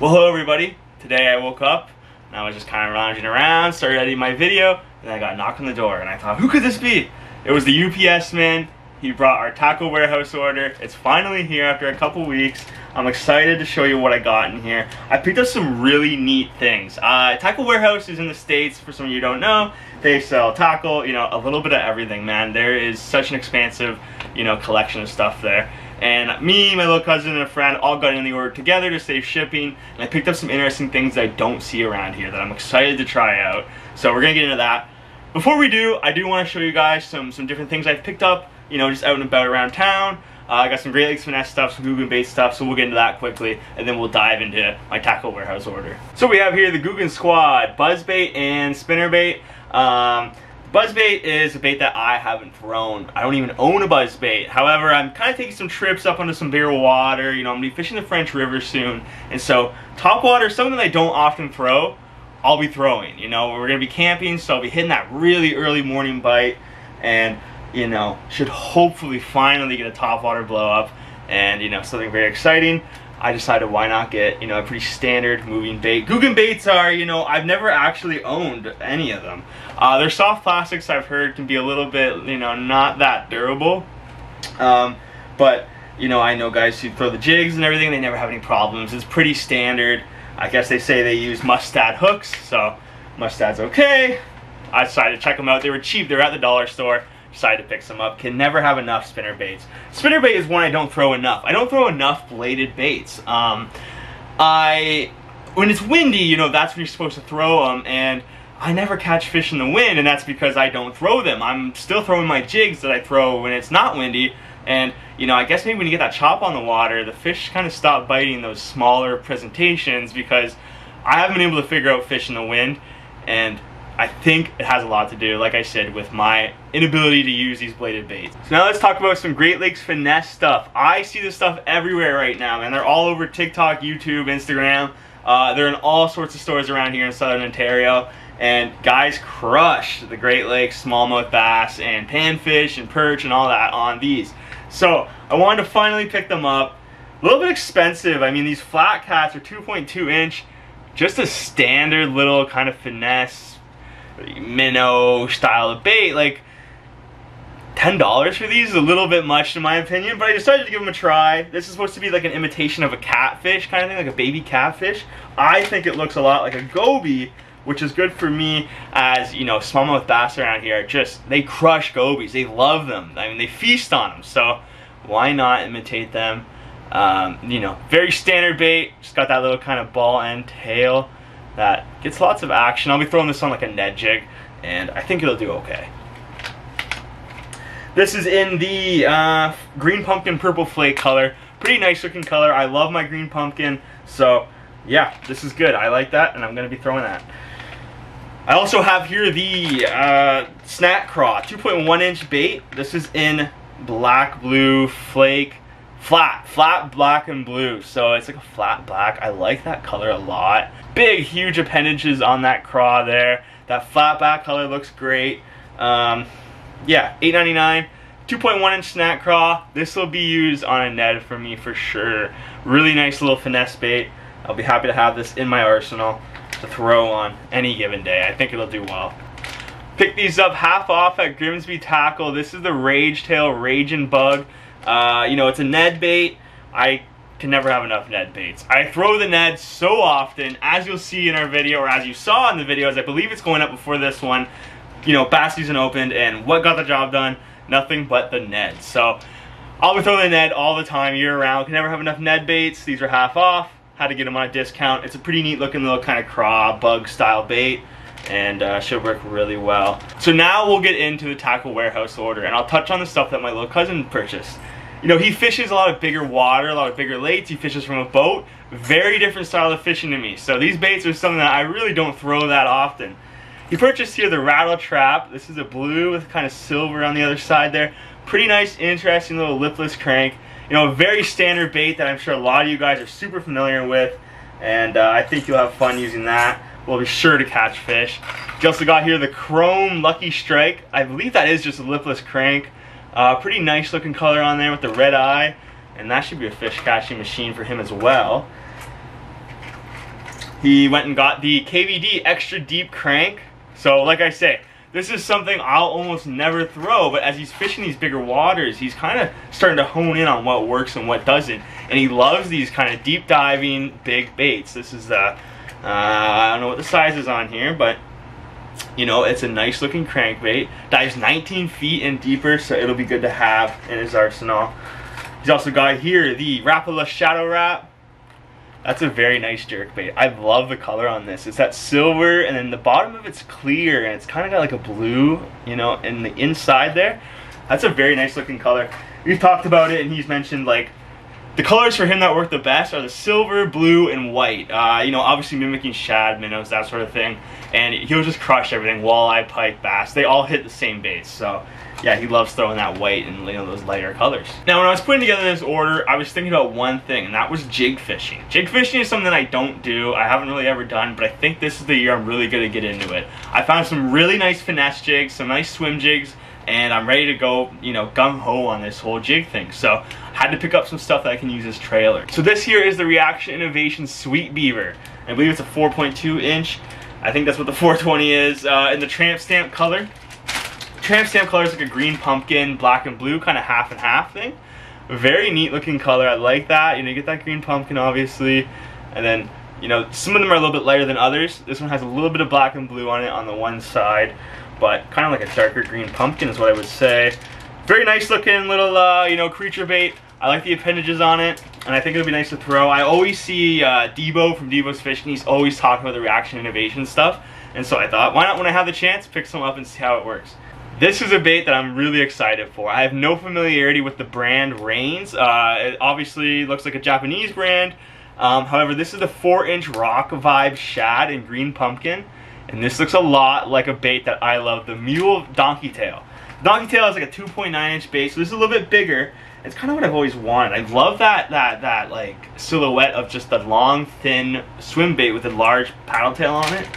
Well, hello everybody. Today I woke up and I was just kind of lounging around, started editing my video, and I got knocked on the door and I thought, who could this be? It was the UPS man. He brought our Tackle Warehouse order. It's finally here after a couple weeks. I'm excited to show you what I got in here. I picked up some really neat things. Uh, Tackle Warehouse is in the States, for some of you don't know. They sell tackle, you know, a little bit of everything, man. There is such an expansive, you know, collection of stuff there. And me, my little cousin, and a friend all got in the order together to save shipping. And I picked up some interesting things I don't see around here that I'm excited to try out. So we're gonna get into that. Before we do, I do want to show you guys some, some different things I've picked up, you know, just out and about around town. Uh, I got some Great Lakes Finesse stuff, some Googan bait stuff, so we'll get into that quickly, and then we'll dive into my tackle warehouse order. So we have here the Googan Squad, buzz bait and spinner bait. Um, Buzzbait is a bait that I haven't thrown. I don't even own a buzzbait. However, I'm kind of taking some trips up onto some bigger water. You know, I'm going to be fishing the French River soon. And so, top water is something that I don't often throw. I'll be throwing. You know, we're going to be camping, so I'll be hitting that really early morning bite. And, you know, should hopefully finally get a top water blow up. And, you know, something very exciting. I decided why not get, you know, a pretty standard moving bait. Googan baits are, you know, I've never actually owned any of them. Uh, they're soft plastics I've heard can be a little bit, you know, not that durable. Um, but, you know, I know guys who throw the jigs and everything, they never have any problems. It's pretty standard. I guess they say they use Mustad hooks, so Mustad's okay. I decided to check them out. They were cheap. They were at the dollar store decided to pick some up. Can never have enough spinner baits. Spinner bait is one I don't throw enough. I don't throw enough bladed baits. Um, I, when it's windy, you know, that's when you're supposed to throw them, and I never catch fish in the wind, and that's because I don't throw them. I'm still throwing my jigs that I throw when it's not windy, and, you know, I guess maybe when you get that chop on the water, the fish kind of stop biting those smaller presentations because I haven't been able to figure out fish in the wind, and I think it has a lot to do, like I said, with my inability to use these bladed baits. So now let's talk about some Great Lakes finesse stuff. I see this stuff everywhere right now, man. They're all over TikTok, YouTube, Instagram. Uh, they're in all sorts of stores around here in Southern Ontario. And guys crush the Great Lakes smallmouth bass and panfish and perch and all that on these. So I wanted to finally pick them up. A little bit expensive. I mean, these flat cats are 2.2 inch. Just a standard little kind of finesse minnow style of bait, like $10 for these is a little bit much in my opinion, but I decided to give them a try. This is supposed to be like an imitation of a catfish kind of thing, like a baby catfish. I think it looks a lot like a goby, which is good for me as, you know, smallmouth bass around here. Just, they crush gobies. They love them. I mean, they feast on them. So why not imitate them? Um, you know, very standard bait. Just got that little kind of ball and tail that gets lots of action. I'll be throwing this on like a Ned jig, and I think it'll do okay. This is in the uh, green pumpkin purple flake color. Pretty nice looking color. I love my green pumpkin, so yeah, this is good. I like that, and I'm to be throwing that. I also have here the uh, Snack Craw 2.1 inch bait. This is in black, blue, flake, flat, flat black and blue. So it's like a flat black. I like that color a lot. Big, huge appendages on that craw there. That flat back color looks great. Um, yeah, $8.99. 2.1 inch snack craw. This will be used on a Ned for me for sure. Really nice little finesse bait. I'll be happy to have this in my arsenal to throw on any given day. I think it'll do well. Pick these up half off at Grimsby Tackle. This is the Rage Tail Raging Bug. Uh, you know, it's a Ned bait. I can never have enough Ned baits. I throw the Ned so often, as you'll see in our video, or as you saw in the videos, I believe it's going up before this one, you know, bass season opened, and what got the job done? Nothing but the Ned. So, I'll be throwing the Ned all the time, year round. Can never have enough Ned baits. These are half off. Had to get them on a discount. It's a pretty neat looking little kind of craw, bug style bait and uh, should work really well. So now we'll get into the tackle warehouse order and I'll touch on the stuff that my little cousin purchased. You know, he fishes a lot of bigger water, a lot of bigger lakes. He fishes from a boat. Very different style of fishing to me. So these baits are something that I really don't throw that often. He purchased here the Rat-L-Trap. This is a blue with kind of silver on the other side there. Pretty nice, interesting little lipless crank. You know, a very standard bait that I'm sure a lot of you guys are super familiar with. And uh, I think you'll have fun using that. We'll be sure to catch fish. Also got here the Chrome Lucky Strike. I believe that is just a lipless crank. Uh, pretty nice looking color on there with the red eye. And that should be a fish catching machine for him as well. He went and got the KVD extra deep crank. So like I say, this is something I'll almost never throw, but as he's fishing these bigger waters, he's kind of starting to hone in on what works and what doesn't. And he loves these kind of deep diving big baits. This is, uh, uh, I don't know what the size is on here, but you know, it's a nice looking crankbait. Dives 19 feet and deeper, so it'll be good to have in his arsenal. He's also got here the Rapala Shadow Rap. That's a very nice jerkbait. I love the color on this. It's that silver and then the bottom of it's clear and it's kind of got like a blue, you know, in the inside there. That's a very nice looking color. We've talked about it and he's mentioned like the colors for him that work the best are the silver, blue, and white. Uh, you know, obviously mimicking shad, minnows, that sort of thing. And he'll just crush everything. Walleye, pike, bass. They all hit the same baits. So, yeah, he loves throwing that white and you know those lighter colors. Now, when I was putting together this order, I was thinking about one thing, and that was jig fishing. Jig fishing is something I don't do. I haven't really ever done, but I think this is the year I'm really to get into it. I found some really nice finesse jigs, some nice swim jigs, and I'm ready to go, you know, gung-ho on this whole jig thing. So I had to pick up some stuff that I can use as trailer. So this here is the Reaction Innovation Sweet Beaver. I believe it's a 4.2 inch. I think that's what the 420 is uh, in the tramp stamp color. Tramp stamp color is like a green pumpkin, black and blue, kind of half and half thing. Very neat looking color. I like that. You know, you get that green pumpkin obviously, and then you know some of them are a little bit lighter than others. This one has a little bit of black and blue on it on the one side but kind of like a darker green pumpkin is what I would say. Very nice looking little, uh, you know, creature bait. I like the appendages on it, and I think it'll be nice to throw. I always see uh, Debo from Debo's Fishing. He's always talking about the reaction innovation stuff, and so I thought, why not when I have the chance, pick some up and see how it works. This is a bait that I'm really excited for. I have no familiarity with the brand Reins. Uh, it obviously looks like a Japanese brand. Um, however, this is the 4-inch Rock Vibe Shad in green pumpkin. And this looks a lot like a bait that I love, the Mule Donkey Tail. Donkey Tail is like a 2.9 inch bait, so this is a little bit bigger. It's kind of what I've always wanted. I love that, that, that like silhouette of just a long, thin swim bait with a large paddle tail on it.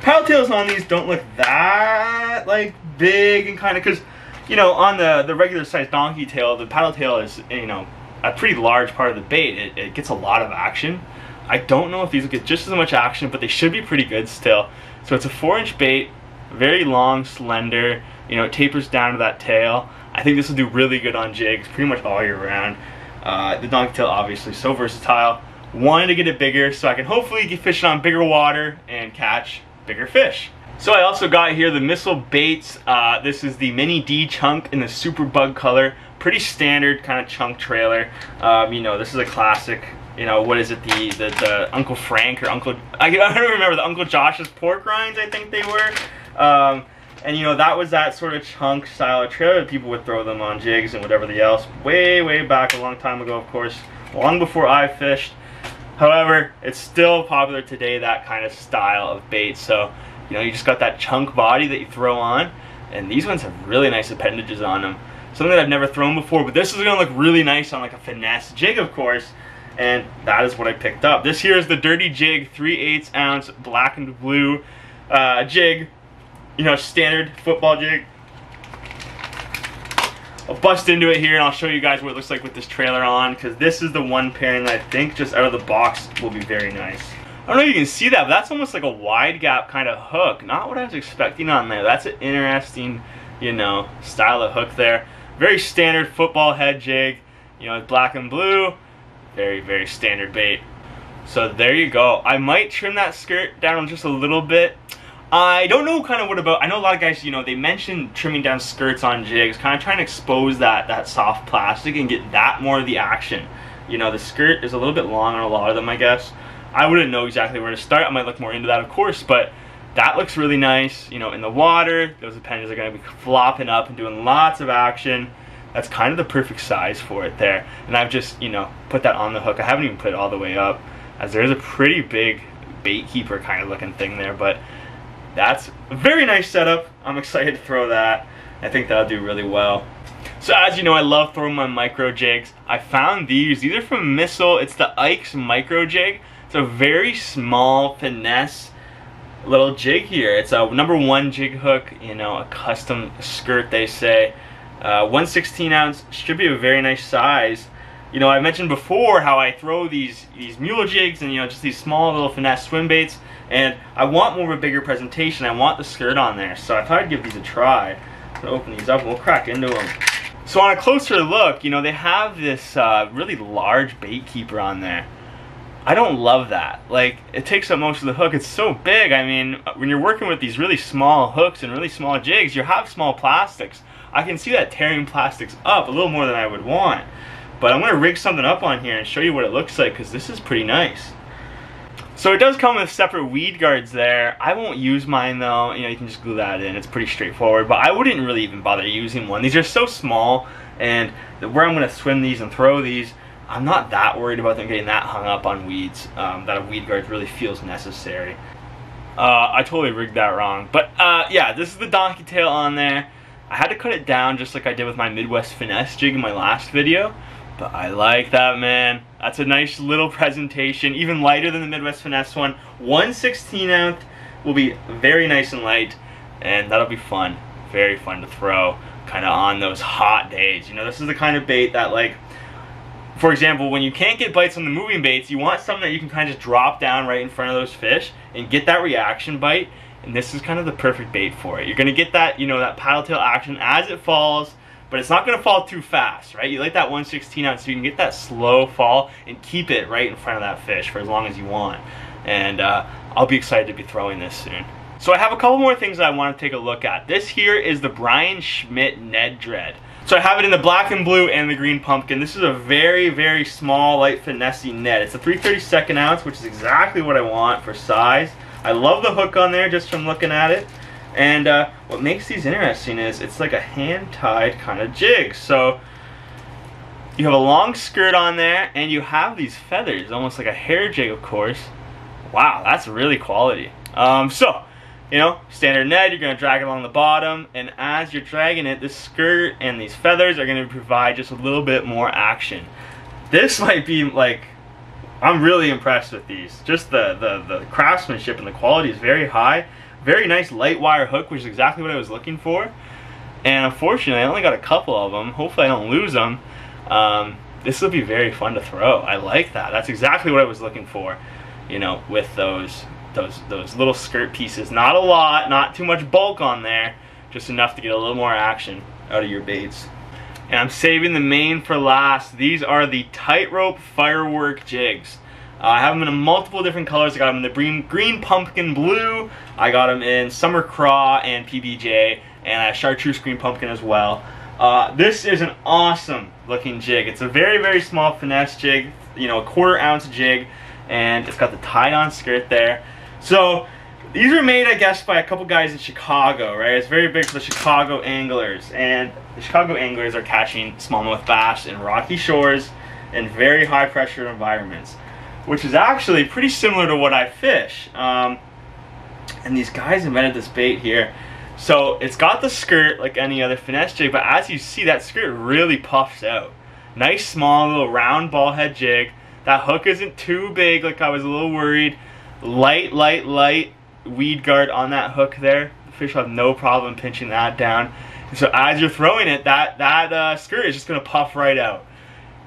Paddle tails on these don't look that like big and kind of, because, you know, on the, the regular size donkey tail, the paddle tail is, you know, a pretty large part of the bait. It, it gets a lot of action. I don't know if these will get just as much action, but they should be pretty good still. So it's a four inch bait, very long, slender, you know, it tapers down to that tail. I think this will do really good on jigs pretty much all year round. Uh, the donkey tail obviously so versatile. Wanted to get it bigger so I can hopefully get fishing on bigger water and catch bigger fish. So I also got here the Missile Baits. Uh, this is the Mini D chunk in the Super Bug color. Pretty standard kind of chunk trailer. Um, you know, this is a classic you know, what is it, the, the, the Uncle Frank or Uncle, I, I don't remember, the Uncle Josh's pork rinds, I think they were. Um, and you know, that was that sort of chunk style of trailer. People would throw them on jigs and whatever the else. Way, way back, a long time ago, of course. Long before I fished. However, it's still popular today, that kind of style of bait. So, you know, you just got that chunk body that you throw on. And these ones have really nice appendages on them. Something that I've never thrown before, but this is gonna look really nice on like a finesse jig, of course and that is what I picked up. This here is the Dirty Jig 3 8 ounce black and blue uh, jig, you know, standard football jig. I'll bust into it here and I'll show you guys what it looks like with this trailer on because this is the one pairing that I think just out of the box will be very nice. I don't know if you can see that, but that's almost like a wide gap kind of hook. Not what I was expecting on there. That's an interesting, you know, style of hook there. Very standard football head jig. You know, black and blue very, very standard bait. So there you go. I might trim that skirt down just a little bit. I don't know kind of what about, I know a lot of guys, you know, they mentioned trimming down skirts on jigs, kind of trying to expose that, that soft plastic and get that more of the action. You know, the skirt is a little bit long on a lot of them, I guess. I wouldn't know exactly where to start. I might look more into that, of course, but that looks really nice. You know, in the water, those appendages are going to be flopping up and doing lots of action that's kind of the perfect size for it there. And I've just, you know, put that on the hook. I haven't even put it all the way up as there's a pretty big bait keeper kind of looking thing there, but that's a very nice setup. I'm excited to throw that. I think that'll do really well. So as you know, I love throwing my micro jigs. I found these. These are from Missile. It's the Ike's micro jig. It's a very small finesse little jig here. It's a number one jig hook, you know, a custom skirt they say. Uh, 116 ounce should be a very nice size. you know, I mentioned before how I throw these these mule jigs and you know just these small little finesse swim baits, and I want more of a bigger presentation. I want the skirt on there, so I thought I'd give these a try. I'm gonna open these up and we'll crack into them. So on a closer look, you know, they have this uh, really large bait keeper on there. I don't love that. Like, it takes up most of the hook. It's so big. I mean, when you're working with these really small hooks and really small jigs, you have small plastics. I can see that tearing plastics up a little more than I would want. But I'm going to rig something up on here and show you what it looks like because this is pretty nice. So it does come with separate weed guards there. I won't use mine though. You know, you can just glue that in. It's pretty straightforward. But I wouldn't really even bother using one. These are so small and where I'm going to swim these and throw these, I'm not that worried about them getting that hung up on weeds um, that a weed guard really feels necessary. Uh, I totally rigged that wrong. But uh, yeah, this is the donkey tail on there. I had to cut it down just like I did with my Midwest Finesse jig in my last video. But I like that, man. That's a nice little presentation, even lighter than the Midwest Finesse one. 116 ounce will be very nice and light, and that'll be fun. Very fun to throw kind of on those hot days. You know, this is the kind of bait that like for example, when you can't get bites on the moving baits, you want something that you can kind of just drop down right in front of those fish and get that reaction bite. And this is kind of the perfect bait for it. You're gonna get that, you know, that paddle tail action as it falls, but it's not gonna fall too fast, right? You like that 116 ounce so you can get that slow fall and keep it right in front of that fish for as long as you want. And uh, I'll be excited to be throwing this soon. So I have a couple more things that I want to take a look at. This here is the Brian Schmidt Ned Dread. So I have it in the black and blue and the green pumpkin. This is a very, very small, light finesse Ned. It's a 332nd ounce, which is exactly what I want for size. I love the hook on there just from looking at it. And uh, what makes these interesting is it's like a hand-tied kind of jig. So you have a long skirt on there and you have these feathers, almost like a hair jig, of course. Wow, that's really quality. Um, so you know, standard Ned, you're to drag it along the bottom, and as you're dragging it, the skirt and these feathers are to provide just a little bit more action. This might be like, I'm really impressed with these. Just the, the, the craftsmanship and the quality is very high. Very nice light wire hook, which is exactly what I was looking for. And unfortunately, I only got a couple of them. Hopefully I don't lose them. Um, this will be very fun to throw. I like that. That's exactly what I was looking for, you know, with those those those little skirt pieces. Not a lot, not too much bulk on there, just enough to get a little more action out of your baits. And I'm saving the main for last. These are the Tightrope Firework Jigs. Uh, I have them in multiple different colors. I got them in the green, green pumpkin blue. I got them in summer craw and PBJ, and a chartreuse green pumpkin as well. Uh, this is an awesome looking jig. It's a very, very small finesse jig, you know, a quarter ounce jig, and it's got the tied on skirt there. So these were made, I guess, by a couple guys in Chicago, right? It's very big for the Chicago anglers. And the Chicago anglers are catching smallmouth bass in rocky shores in very high pressure environments, which is actually pretty similar to what I fish. Um, and these guys invented this bait here. So it's got the skirt like any other finesse jig, but as you see, that skirt really puffs out. Nice, small, little round ball head jig. That hook isn't too big like I was a little worried light, light, light weed guard on that hook there. The fish will have no problem pinching that down. And so as you're throwing it, that, that uh, skirt is just going to puff right out.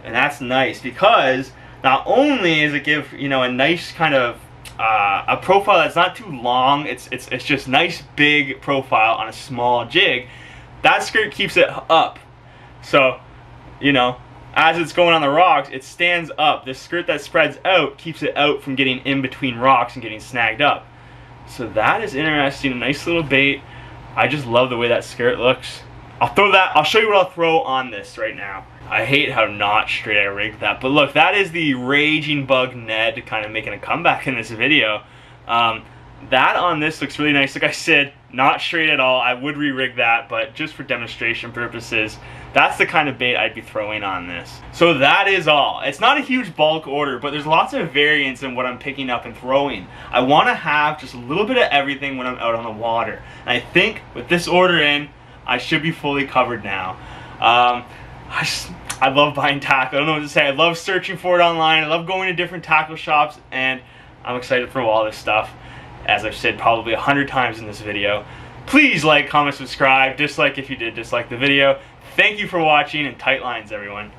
And that's nice because not only is it give, you know, a nice kind of uh, a profile that's not too long, it's, it's, it's just nice big profile on a small jig, that skirt keeps it up. So, you know, as it's going on the rocks, it stands up. The skirt that spreads out keeps it out from getting in between rocks and getting snagged up. So that is interesting, a nice little bait. I just love the way that skirt looks. I'll throw that, I'll show you what I'll throw on this right now. I hate how not straight I rigged that, but look, that is the Raging Bug Ned kind of making a comeback in this video. Um, that on this looks really nice. Like I said, not straight at all. I would re-rig that, but just for demonstration purposes, that's the kind of bait I'd be throwing on this. So that is all. It's not a huge bulk order, but there's lots of variance in what I'm picking up and throwing. I want to have just a little bit of everything when I'm out on the water. And I think with this order in, I should be fully covered now. Um, I, just, I love buying tackle. I don't know what to say. I love searching for it online. I love going to different tackle shops, and I'm excited for all this stuff as I've said probably a hundred times in this video. Please like, comment, subscribe, dislike if you did dislike the video. Thank you for watching and tight lines everyone.